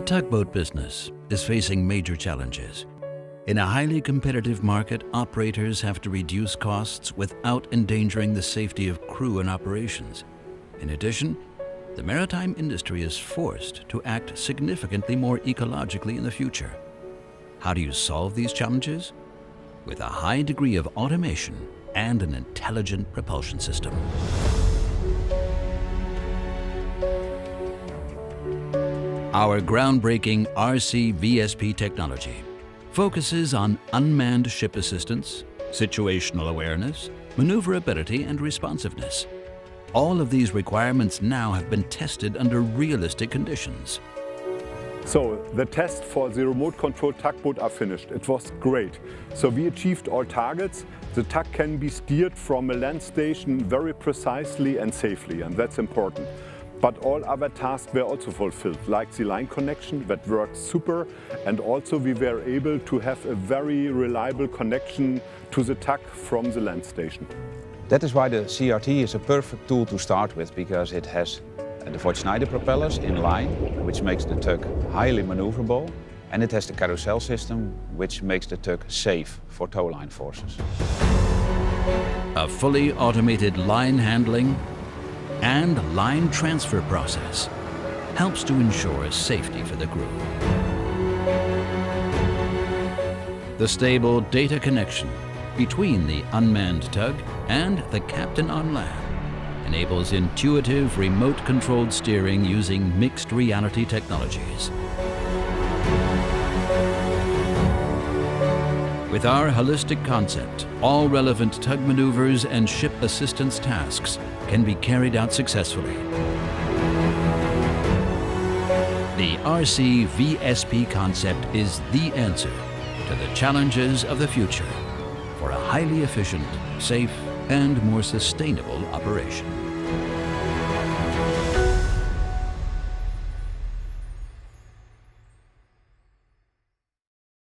The tugboat business is facing major challenges. In a highly competitive market, operators have to reduce costs without endangering the safety of crew and operations. In addition, the maritime industry is forced to act significantly more ecologically in the future. How do you solve these challenges? With a high degree of automation and an intelligent propulsion system. Our groundbreaking RC VSP technology focuses on unmanned ship assistance, situational awareness, maneuverability, and responsiveness. All of these requirements now have been tested under realistic conditions. So the tests for the remote control tugboat are finished. It was great. So we achieved all targets. The tug can be steered from a land station very precisely and safely, and that's important. But all other tasks were also fulfilled, like the line connection that worked super. And also we were able to have a very reliable connection to the tug from the land station. That is why the CRT is a perfect tool to start with, because it has uh, the Voith Schneider propellers in line, which makes the tug highly maneuverable. And it has the carousel system, which makes the tug safe for tow line forces. A fully automated line handling and line transfer process helps to ensure safety for the crew. The stable data connection between the unmanned tug and the captain on land enables intuitive remote-controlled steering using mixed reality technologies. With our holistic concept, all relevant tug maneuvers and ship assistance tasks can be carried out successfully. The RC VSP concept is the answer to the challenges of the future for a highly efficient, safe, and more sustainable operation.